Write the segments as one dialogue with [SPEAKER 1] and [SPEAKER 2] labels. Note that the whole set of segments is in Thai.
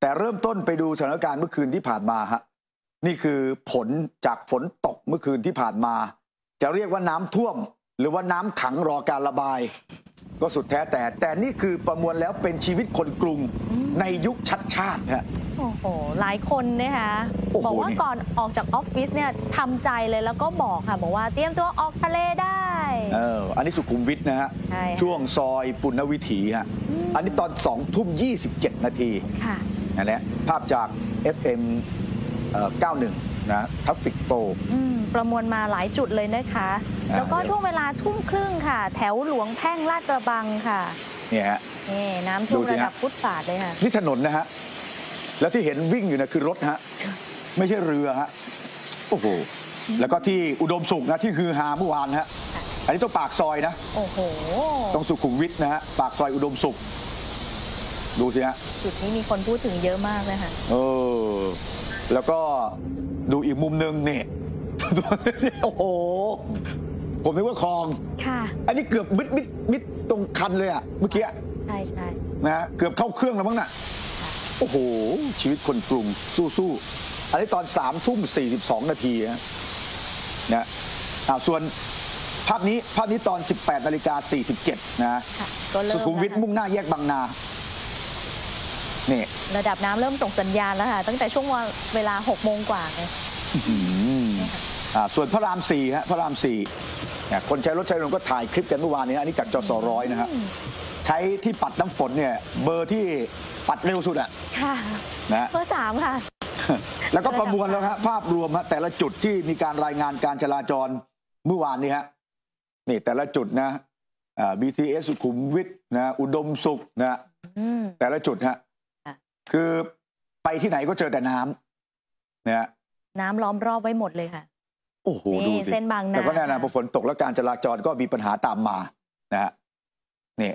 [SPEAKER 1] แต่เริ่มต้นไปดูสถานการณ์เมื่อคืนที่ผ่านมาฮะนี่คือผลจากฝนตกเมื่อคืนที่ผ่านมา จะเรียกว่าน้ำท่วม หรือว่าน้ำขังรอการระบาย ก็สุดแท้แต่ แต่นี่คือประมวลแล้วเป็นชีวิตคนกรุงในยุคชัดชาติฮะ
[SPEAKER 2] โอ้โห หลายคนนะคะ
[SPEAKER 1] โอ้โห
[SPEAKER 2] บอกว่า
[SPEAKER 1] นี่
[SPEAKER 2] ก่อนออกจากออฟฟิศเนี่ยทำใจเลยแล้วก็บอกค่ะ บอกว่าเตรียมตัวออกทะเลได้
[SPEAKER 1] เอออันนี้สุขุมวิทนะฮะ
[SPEAKER 2] ใช่ค่ะ
[SPEAKER 1] ช่วงซอยปุณณวิถีฮะ อันนี้ตอนสองทุ่ม27 นาที
[SPEAKER 2] ค่ะ
[SPEAKER 1] นั่นแหละภาพจาก FM เอ่อ91 นะ traffic โต
[SPEAKER 2] อืมประมวลมาหลายจุดเลยนะคะ
[SPEAKER 1] อ่า
[SPEAKER 2] แล้วก็ช่วงเวลาทุ่มครึ่งค่ะ แถวหลวงแพ่งลาดกระบังค่ะ
[SPEAKER 1] เนี่ยฮะ
[SPEAKER 2] นี่น้ำท่วม
[SPEAKER 1] ดูสิ
[SPEAKER 2] ระ
[SPEAKER 1] ฮะ
[SPEAKER 2] ดับฟุตบาทเลยค่ะ
[SPEAKER 1] นี่ถนนนะฮะ แล้วที่เห็นวิ่งอยู่นะคือรถฮะ ไม่ใช่เรือฮะ โอ้โห แล้วก็ที่อุดมสุขนะที่คือฮาเมื่อวานฮะ
[SPEAKER 2] ค่ะ
[SPEAKER 1] อันนี้ต้องปากซอยนะ
[SPEAKER 2] โอ้โห
[SPEAKER 1] ต้องสุขุมวิทนะฮะ ปากซอยอุดมสุข ดูสิฮะ
[SPEAKER 2] จุดนี้มีคนพูดถึงเยอะมากเลยค่ะ
[SPEAKER 1] เออ แล้วก็ดูอีกมุมหนึ่งเนี่ยโอ้โห ผมนึกว่าคลอง
[SPEAKER 2] ค่ะ
[SPEAKER 1] อันนี้เกือบมิดมิดมิดตรงคันเลยอะเมื่อกี้
[SPEAKER 2] ใช่ใช่
[SPEAKER 1] นะฮะเกือบเข้าเครื่องแล้วมั้งน่ะ
[SPEAKER 2] ค่ะ
[SPEAKER 1] โอ้โห ชีวิตคนกรุงสู้ๆ อันนี้ตอนสามทุ่มสี่สิบสองนาทีนะนะอ่าส่วนภาพนี้ภาพนี้ตอน 18นาฬิกา47 นะ
[SPEAKER 2] ค่ะก็เริ่ม
[SPEAKER 1] สุขุมวิท
[SPEAKER 2] แล้วค่ะ
[SPEAKER 1] มุ่งหน้าแยกบางนา นี่
[SPEAKER 2] ระดับน้ำเริ่มส่งสัญญาณแล้วค่ะ ตั้งแต่ช่วงเวลา6โมงกว่าเลย
[SPEAKER 1] อื้อหือ
[SPEAKER 2] เนี่ยค่ะ
[SPEAKER 1] อ่าส่วนพระรามสี่ฮะพระรามสี่เนี่ยคนใช้รถใช้ถนนก็ถ่ายคลิปกันเมื่อวานนี้นะอันนี้จากจสร้อยนะฮะ
[SPEAKER 2] อืม
[SPEAKER 1] ใช้ที่ปัดน้ำฝนเนี่ย เบอร์ที่ปัดเร็วสุดอะ
[SPEAKER 2] ค่ะ
[SPEAKER 1] นะฮะ
[SPEAKER 2] เบอร์สามค่ะ
[SPEAKER 1] แล้วก็ประมวลแล้วฮะภาพรวมฮะแต่ละจุดที่มีการรายงานการจราจรเมื่อวานนี้ฮะนี่แต่ละจุดนะอ่า BTS สุขุมวิทนะอุดมสุขนะ
[SPEAKER 2] อืม
[SPEAKER 1] แต่ละจุดฮะ
[SPEAKER 2] ค่ะ
[SPEAKER 1] คือไปที่ไหนก็เจอแต่น้ำนะฮะ
[SPEAKER 2] น้ำล้อมรอบไว้หมดเลยค่ะ
[SPEAKER 1] โอ้โห
[SPEAKER 2] นี่
[SPEAKER 1] ดูสิ
[SPEAKER 2] เส้นบางนา
[SPEAKER 1] แต่ก็แน่นอน
[SPEAKER 2] ค่ะ
[SPEAKER 1] พอฝนตกแล้วการจราจรก็มีปัญหาตามมานะฮะนี่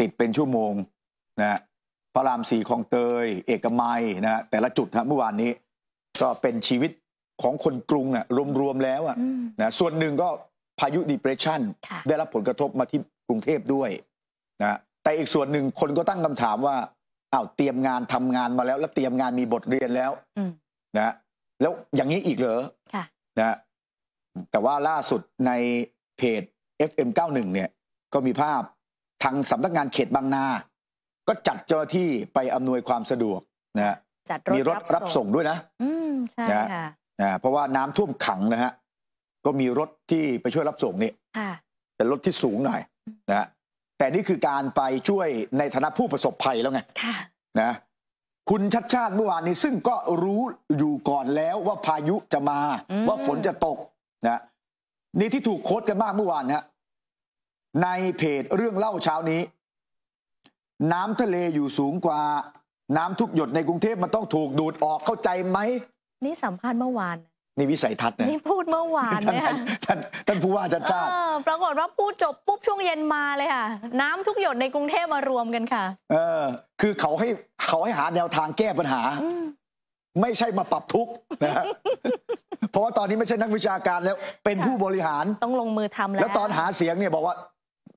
[SPEAKER 1] ติดเป็นชั่วโมงนะฮะพระรามสี่คลองเตย เอกมัยนะฮะแต่ละจุดฮะเมื่อวานนี้ ก็เป็นชีวิตของคนกรุงน่ะรวมๆแล้วอะ
[SPEAKER 2] อืม
[SPEAKER 1] นะส่วนหนึ่งก็พายุ depression
[SPEAKER 2] ค่ะ
[SPEAKER 1] ได้รับผลกระทบมาที่กรุงเทพด้วยนะแต่อีกส่วนหนึ่งคนก็ตั้งคำถามว่า อ้าวเตรียมงานทำงานมาแล้ว แล้วเตรียมงานมีบทเรียนแล้ว
[SPEAKER 2] อืม
[SPEAKER 1] นะแล้วอย่างนี้อีกเหรอ
[SPEAKER 2] ค่ะ
[SPEAKER 1] นะแต่ว่าล่าสุดในเพจ FM91 เนี่ย ก็มีภาพทางสำนักงานเขตบางนา ก็จัดเจ้าหน้าที่ไปอำนวยความสะดวกนะฮะ
[SPEAKER 2] จัดรถ
[SPEAKER 1] มีรถรับส่งด้วยนะ
[SPEAKER 2] อืมใช่
[SPEAKER 1] นะ
[SPEAKER 2] ค่ะ
[SPEAKER 1] นะเพราะว่าน้ำท่วมขังนะฮะก็มีรถที่ไปช่วยรับส่งนี่
[SPEAKER 2] ค่ะ
[SPEAKER 1] เป็นรถที่สูงหน่อยนะฮะ แต่นี่คือการไปช่วยในฐานะผู้ประสบภัยแล้วไง
[SPEAKER 2] ค่ะ
[SPEAKER 1] นะคุณชัดชาติเมื่อวานนี้ซึ่งก็รู้อยู่ก่อนแล้วว่าพายุจะมา
[SPEAKER 2] อืม
[SPEAKER 1] ว่าฝนจะตกนะนี่ที่ถูกโค้ดกันมากเมื่อวานฮะในเพจเรื่องเล่าเช้านี้ น้ำทะเลอยู่สูงกว่า น้ำทุกหยดในกรุงเทพมันต้องถูกดูดออกเข้าใจไหม
[SPEAKER 2] นี่สัมภาษณ์เมื่อวาน
[SPEAKER 1] นี่วิสัยทัศน์นะ
[SPEAKER 2] นี่พูดเมื่อวาน
[SPEAKER 1] ท่าน
[SPEAKER 2] เลยค่ะ
[SPEAKER 1] ท่านท่านผู้ว่าชัดชาติ
[SPEAKER 2] เออปรากฏว่าพูดจบปุ๊บช่วงเย็นมาเลยค่ะ น้ำทุกหยดในกรุงเทพมารวมกันค่ะ
[SPEAKER 1] เออ คือเขาให้เขาให้หาแนวทางแก้ปัญหา
[SPEAKER 2] อืม
[SPEAKER 1] ไม่ใช่มาปรับทุกข์นะฮะเพราะว่าตอนนี้ไม่ใช่นักวิชาการแล้วเป็นผู้บริหาร
[SPEAKER 2] ต้องลงมือทำแล้ว
[SPEAKER 1] แล้วตอนหาเสียงเนี่ยบอกว่า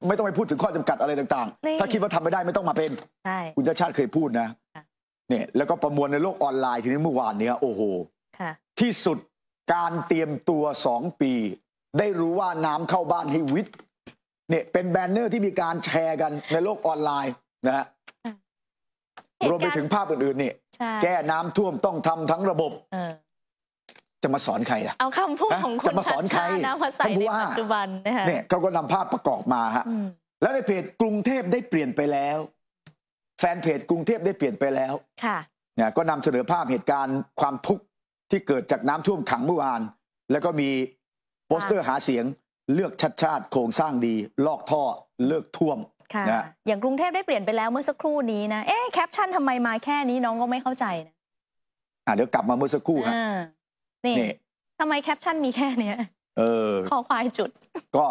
[SPEAKER 1] ไม่ต้องไปพูดถึงข้อจำกัดอะไรต่าง
[SPEAKER 2] นี่
[SPEAKER 1] ๆถ้าคิดว่าทำไม่ได้ไม่ต้องมาเป็น
[SPEAKER 2] ใช่
[SPEAKER 1] คุณชัชชาติเคยพูดนะ
[SPEAKER 2] ค่ะ
[SPEAKER 1] เนี่ยแล้วก็ประมวลในโลกออนไลน์ทีนี้เมื่อวานเนี้โอ้โห
[SPEAKER 2] ค่ะ
[SPEAKER 1] ที่สุด การเตรียมตัวสองปี ได้รู้ว่าน้ำเข้าบ้านให้วิทย์เนี่ยเป็น banner ที่มีการแชร์กันในโลกออนไลน์นะฮะ
[SPEAKER 2] เหตุการณ์
[SPEAKER 1] รวมไปถึงภาพอื่นๆเนี่ย
[SPEAKER 2] ใช่
[SPEAKER 1] แก้น้ำท่วมต้องทำทั้งระบบ
[SPEAKER 2] เออ
[SPEAKER 1] จะมาสอนใครล่ะ
[SPEAKER 2] เอาคำพูดของคุ
[SPEAKER 1] จะ
[SPEAKER 2] ณ
[SPEAKER 1] มาส
[SPEAKER 2] ชั
[SPEAKER 1] อ
[SPEAKER 2] ด
[SPEAKER 1] นใคร
[SPEAKER 2] ชาตินะมาใส่
[SPEAKER 1] ท่านผู้
[SPEAKER 2] ใน
[SPEAKER 1] ว่า
[SPEAKER 2] ปัจจุบันนะคะ
[SPEAKER 1] เนี่ยเขาก็นำภาพประกอบมาฮะ
[SPEAKER 2] อืม
[SPEAKER 1] แล้วในเพจกรุงเทพได้เปลี่ยนไปแล้ว แฟนเพจกรุงเทพได้เปลี่ยนไปแล้ว
[SPEAKER 2] ค่ะ
[SPEAKER 1] เนี่ยก็นำเสนอภาพเหตุการณ์ความทุกข์ ที่เกิดจากน้ำท่วมขังเมื่อวาน แล้วก็มีโปสเตอร์หาเสียงเลือกชัชชาติโครงสร้างดี ลอกท่อเลิกท่วม
[SPEAKER 2] ค่ะ
[SPEAKER 1] นะ
[SPEAKER 2] อย่างกรุงเทพได้เปลี่ยนไปแล้วเมื่อสักครู่นี้นะ เอ๊ะแคปชั่นทำไมมาแค่นี้น้องก็ไม่เข้าใจนะ
[SPEAKER 1] อะเดี๋ยวกลับมาเมื่อสักครู่ฮะ
[SPEAKER 2] อ่านี่
[SPEAKER 1] นี่
[SPEAKER 2] ทำไมแคปชั่นมีแค่เนี้ย
[SPEAKER 1] เออ
[SPEAKER 2] คอควายจุด
[SPEAKER 1] ก็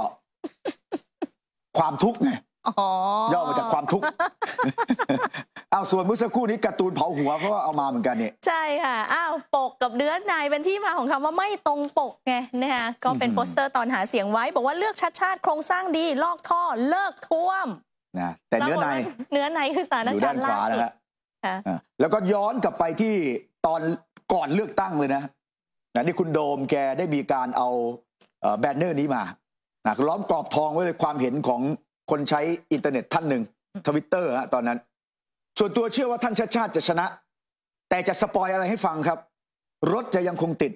[SPEAKER 1] ความทุกข์ไง
[SPEAKER 2] อ๋อ ย่
[SPEAKER 1] อมาจากความทุกข์เอาส่วนเมื่อสักครู่นี้การ์ตูนเผาหัวเขาก็เอามาเหมือนกันเนี่ย
[SPEAKER 2] ใช่ค่ะอ้าวปกกับเนื้อในเป็นที่มาของคำว่าไม่ตรงปกไงนะคะก็เป็น
[SPEAKER 1] อืม
[SPEAKER 2] โปสเตอร์ตอนหาเสียงไว้ บอกว่าเลือกชัชชาติโครงสร้างดี ลอกท่อเลิกท่วม
[SPEAKER 1] นะแต่เนื้อใน
[SPEAKER 2] ปรากฏว่าเนื้อในคือสถาน
[SPEAKER 1] อยู่
[SPEAKER 2] กา
[SPEAKER 1] ด้ารน
[SPEAKER 2] ณ์
[SPEAKER 1] ข
[SPEAKER 2] ล่าวาสุ
[SPEAKER 1] นะ
[SPEAKER 2] ด
[SPEAKER 1] ฮะ
[SPEAKER 2] ค่ะ
[SPEAKER 1] อะแล้วก็ย้อนกลับไปที่ตอนก่อนเลือกตั้งเลยนะนะนี่คุณโดมแกได้มีการเอาเอ่อ banner นี้มานะล้อมกรอบทองไว้เลยความเห็นของ คนใช้อินเทอร์เน็ตท่านหนึ่งทวิตเตอร์ฮะตอนนั้น ส่วนตัวเชื่อว่าท่านชัชชาติจะชนะ แต่จะ spoil อะไรให้ฟังครับ รถจะยังคงติด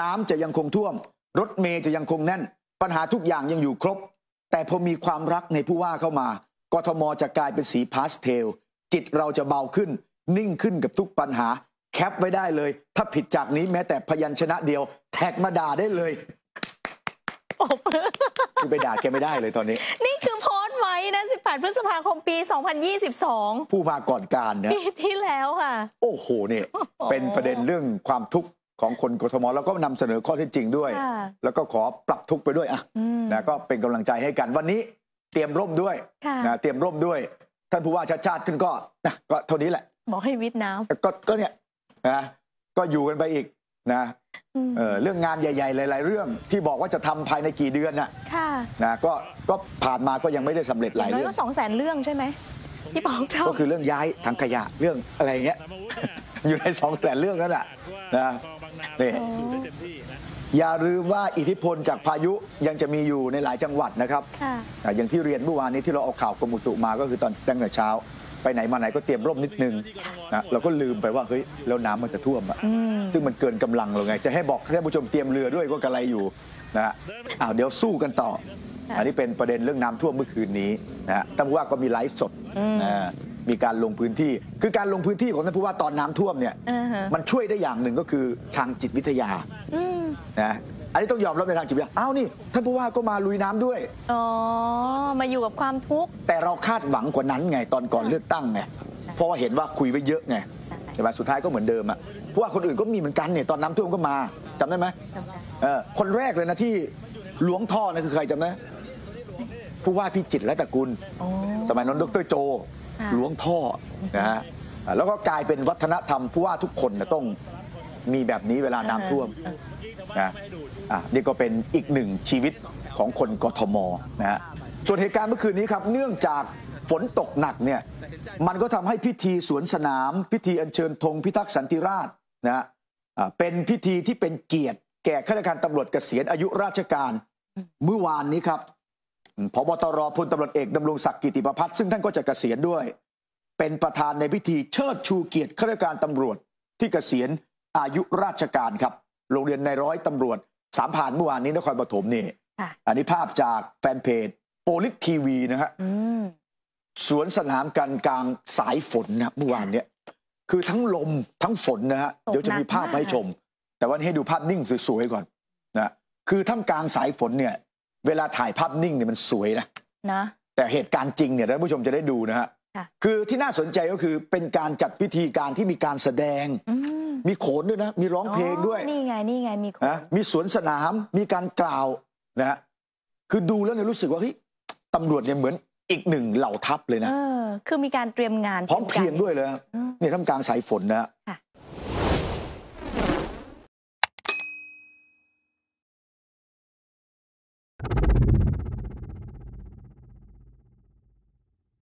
[SPEAKER 1] น้ำจะยังคงท่วม รถเมล์จะยังคงแน่น ปัญหาทุกอย่างยังอยู่ครบ แต่พอมีความรักในผู้ว่าเข้ามากทมจะกลายเป็นสีพาสเทล จิตเราจะเบาขึ้น นิ่งขึ้นกับทุกปัญหา cap ไว้ได้เลย ถ้าผิดจากนี้แม้แต่พยัญชนะเดียว tag มาด่าได้เลย
[SPEAKER 2] ปรบมือ
[SPEAKER 1] คือไปด่าแกไม่ได้เลยตอนนี้
[SPEAKER 2] นี่คือโพสต์ไว้ นะ18พฤษภาคมปี 2022
[SPEAKER 1] ผู้มาก่อนการเนี่ย
[SPEAKER 2] ปีที่แล้วค่ะ
[SPEAKER 1] โอ้โหเนี่ยเป็นประเด็นเรื่องความทุกข์ของคนกทมแล้วก็นำเสนอข้อเท็จจริงด้วย
[SPEAKER 2] ค่ะ
[SPEAKER 1] แล้วก็ขอปรับทุกข์ไปด้วยอะ
[SPEAKER 2] อืม
[SPEAKER 1] นะก็เป็นกำลังใจให้กันวันนี้เตรียมร่มด้วย
[SPEAKER 2] ค่ะ
[SPEAKER 1] นะเตรียมร่มด้วย ท่านผู้ว่าชาติชาติขึ้นก็นะก็เท่านี้แหละ
[SPEAKER 2] บอกให้วิทย์น้
[SPEAKER 1] ก็ก็เนี่ยนะก็อยู่กันไปอีก นะำ
[SPEAKER 2] อืม
[SPEAKER 1] เออเรื่องงานใหญ่ ๆ หลาย ๆ เรื่องที่บอกว่าจะทำภายในกี่เดือนน่ะ
[SPEAKER 2] ค่ะ
[SPEAKER 1] นะก็ก็ผ่านมาก็ยังไม่ได้สำเร็จ
[SPEAKER 2] อ
[SPEAKER 1] ห
[SPEAKER 2] ย่า
[SPEAKER 1] ลางย
[SPEAKER 2] น้อย
[SPEAKER 1] เรื่อง
[SPEAKER 2] ก็สองแสนเรื่องใช่ไหมที่บอกเท่า
[SPEAKER 1] ก็คือเรื่องย้ายทางขยะเรื่องอะไรอย่างเงี้ยอยู่ในสองแสนเรื่องนั่นแหละนะนี่อย่าลืมว่าอิทธิพลจากพายุยังจะมีอยู่ในหลายจังหวัดนะครับ
[SPEAKER 2] ค่ะ
[SPEAKER 1] อะอย่างที่เรียนเมื่อวานนี้ที่เราเอาข่าวกรมอุตุมาก็คือตอนตั้งแต่เช้า ไปไหนมาไหนก็เตรียมร่มนิดนึงนะเราก็ลืมไปว่าเฮ้ยแล้วน้ำมันจะท่วมอะ
[SPEAKER 2] อืม
[SPEAKER 1] ซึ่งมันเกินกำลังเราไง จะให้บอกท่านผู้ชมเตรียมเรือด้วยก็กระไรอยู่นะฮะอ้าวเดี๋ยวสู้กันต่อ
[SPEAKER 2] ค่ะ
[SPEAKER 1] อันนี้เป็นประเด็นเรื่องน้ำท่วมเมื่อคืนนี้นะฮะท่านผู้ว่าก็มีไลฟ์สด
[SPEAKER 2] อืม
[SPEAKER 1] นะมีการลงพื้นที่ คือการลงพื้นที่ของท่านผู้ว่าตอนน้ำท่วมเนี่ย
[SPEAKER 2] อ่าฮะ
[SPEAKER 1] มันช่วยได้อย่างหนึ่งก็คือทางจิตวิทยา
[SPEAKER 2] อืม
[SPEAKER 1] นะ อันนี้ต้องยอมรับในทางจิตวิทยาอ้าวนี่ท่านผู้ว่าก็มาลุยน้ำด้วย
[SPEAKER 2] อ๋อ มาอยู่กับความทุกข์
[SPEAKER 1] แต่เราคาดหวังกว่านั้นไงตอนก่อนเลือกตั้งไงเพราะว่าเห็นว่าคุยไว้เยอะไงใช่ไหมสุดท้ายก็เหมือนเดิมอะเพราะว่าคนอื่นก็มีเหมือนกันเนี่ยตอนน้ำท่วมก็มาจำได้ไหมเออคนแรกเลยนะที่ล้วงท่อนะคือใครจำได้ผู้ว่าพิจิตรและตระกูล
[SPEAKER 2] อ๋อ
[SPEAKER 1] สมัยนั้นดรโจ
[SPEAKER 2] ค่ะ
[SPEAKER 1] ล้วงท่อนะฮะอ่าแล้วก็กลายเป็นวัฒนธรรมผู้ว่าทุกคนนะต้องมีแบบนี้เวลาน้ำท่วม นะอะนี่ก็เป็นอีกหนึ่งชีวิตของคนกทมนะฮะส่วนเหตุการณ์เมื่อคืนนี้ครับเนื่องจากฝนตกหนักเนี่ยมันก็ทำให้พิธีสวนสนาม พิธีอัญเชิญธงพิทักษ์สันติราษนะฮะเป็นพิธีที่เป็นเกียรติ แก่ข้าราชการตำรวจเกษียณอายุราชการเมื่อวานนี้ครับพบตรพลตำรวจเอกดำรงศักดิ์กิติประพัฒน์ซึ่งท่านก็จะเกษียณด้วย เป็นประธานในพิธีเชิดชูเกียรติข้าราชการตำรวจที่เกษียณอายุราชการครับ โรงเรียนในร้อยตำรวจสามผ่านเมื่อวานนี้นครปฐมนี่
[SPEAKER 2] ค่ะ
[SPEAKER 1] อันนี้ภาพจากแฟนเพจโปลิสทีวีนะฮะ
[SPEAKER 2] อืม
[SPEAKER 1] สวนสนามกันกลางสายฝนนะเมื่อวานเนี้ยคือทั้งลมทั้งฝนนะฮะ
[SPEAKER 2] ตก
[SPEAKER 1] เดี๋ยวจะมีภาพมาให้ชม แต่วันนี้ให้ดูภาพนิ่งสวยๆก่อนนะคือท่ามกลางสายฝนเนี่ย เวลาถ่ายภาพนิ่งเนี่ยมันสวยนะ
[SPEAKER 2] นะ
[SPEAKER 1] แต่เหตุการณ์จริงเนี่ยท่านผู้ชมจะได้ดูนะฮะ
[SPEAKER 2] ค่ะ
[SPEAKER 1] คือที่น่าสนใจก็คือเป็นการจัดพิธีการที่มีการแสดง
[SPEAKER 2] อื ม
[SPEAKER 1] มีโขนด้วยนะ มีร้องเพลงด้วย
[SPEAKER 2] อ๋อนี่ไง นี่ไง มีคน
[SPEAKER 1] นะมีสวนสนาม มีการกล่าวนะฮะ คือดูแล้วเนี่ยรู้สึกว่าเฮ้ยตำรวจเนี่ยเหมือนอีกหนึ่งเหล่าทัพเลย
[SPEAKER 2] เอ
[SPEAKER 1] นะ
[SPEAKER 2] อคือมีการเตรียมงาน
[SPEAKER 1] พร้อมเพรียงด้วยเลยนะ
[SPEAKER 2] อืม
[SPEAKER 1] เนี่ยท่ามกลางสายฝนนะฮะ